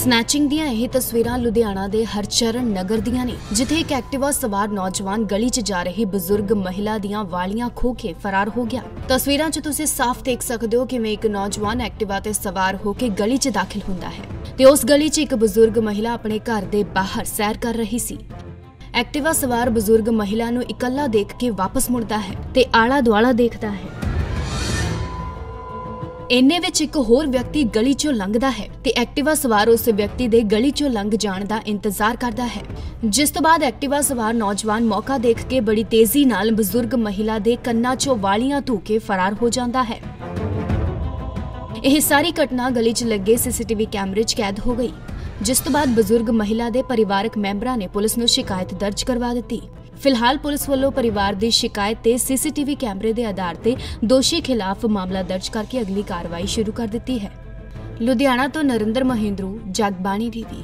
Snatching ਦੀਆਂ ਇਹ ਤਸਵੀਰਾਂ ਲੁਧਿਆਣਾ ਦੇ ਹਰਚਰਨ ਨਗਰ ਦੀਆਂ ਨੇ ਜਿੱਥੇ ਇੱਕ ਐਕਟਿਵਾ ਸਵਾਰ ਨੌਜਵਾਨ ਗਲੀ 'ਚ ਜਾ ਰਹੀ ਬਜ਼ੁਰਗ ਮਹਿਲਾ ਦੀਆਂ ਵਾਲੀਆਂ ਖੋ ਕੇ ਫਰਾਰ ਹੋ ਗਿਆ ਤਸਵੀਰਾਂ 'ਚ ਤੁਸੀਂ ਸਾਫ਼ ਦੇਖ ਸਕਦੇ ਹੋ ਕਿਵੇਂ ਇੱਕ ਨੌਜਵਾਨ ਐਕਟਿਵਾ ਤੇ ਸਵਾਰ ਹੋ ਕੇ ਗਲੀ 'ਚ ਦਾਖਲ ਹੁੰਦਾ ਹੈ ਤੇ ਉਸ ਗਲੀ 'ਚ ਇੱਕ ਬਜ਼ੁਰਗ ਮਹਿਲਾ ਆਪਣੇ ਘਰ ਦੇ ਬਾਹਰ ਸੈਰ ਕਰ ਰਹੀ ਸੀ। ਐਕਟਿਵਾ ਸਵਾਰ ਬਜ਼ੁਰਗ ਮਹਿਲਾ ਨੂੰ ਇਕੱਲਾ ਦੇਖ ਕੇ ਵਾਪਸ ਮੁੜਦਾ ਹੈ ਤੇ ਆਲਾ ਦੁਆਲਾ ਦੇਖਦਾ ਹੈ। ਇੰਨੇ ਵਿੱਚ ਇੱਕ ਹੋਰ ਵਿਅਕਤੀ ਗਲੀ ਚੋਂ ਲੰਘਦਾ ਹੈ ਤੇ ਐਕਟਿਵਾ ਸਵਾਰ ਉਸ ਵਿਅਕਤੀ ਦੇ ਗਲੀ ਚੋਂ ਲੰਘ ਜਾਣ ਦਾ ਇੰਤਜ਼ਾਰ ਕਰਦਾ ਹੈ। ਜਿਸ ਤੋਂ ਬਾਅਦ ਐਕਟਿਵਾ ਸਵਾਰ ਨੌਜਵਾਨ ਮੌਕਾ ਦੇਖ ਕੇ ਬੜੀ ਤੇਜ਼ੀ ਨਾਲ ਬਜ਼ੁਰਗ ਮਹਿਲਾ ਦੇ ਕੰਨਾਂ 'ਚੋਂ ਵਾਲੀਆਂ ਧੂ ਕੇ ਫਰਾਰ ਹੋ ਜਾਂਦਾ ਹੈ। ਇਹ ਸਾਰੀ ਘਟਨਾ ਗਲੀ 'ਚ ਲੱਗੇ ਸੀਸੀਟੀਵੀ ਕੈਮਰੇ 'ਚ ਕੈਦ ਹੋ ਗਈ ਜਿਸ ਤੋਂ ਬਾਅਦ ਬਜ਼ੁਰਗ ਮਹਿਲਾ ਦੇ ਪਰਿਵਾਰਕ ਮੈਂਬਰਾਂ ਨੇ ਪੁਲਿਸ ਨੂੰ ਸ਼ਿਕਾਇਤ ਦਰਜ ਕਰਵਾ ਦਿੱਤੀ ਫਿਲਹਾਲ ਪੁਲਿਸ ਵੱਲੋਂ ਪਰਿਵਾਰ ਦੀ ਸ਼ਿਕਾਇਤ ਤੇ ਸੀਸੀਟੀਵੀ ਕੈਮਰੇ ਦੇ ਆਧਾਰ ਤੇ ਦੋਸ਼ੀ ਖਿਲਾਫ ਮਾਮਲਾ ਦਰਜ ਕਰਕੇ ਅਗਲੀ ਕਾਰਵਾਈ ਸ਼ੁਰੂ ਕਰ ਦਿੱਤੀ ਹੈ ਲੁਧਿਆਣਾ ਤੋਂ ਨਰਿੰਦਰ ਮਹਿੰਦਰੂ ਜਗਬਾਣੀ ਟੀਵੀ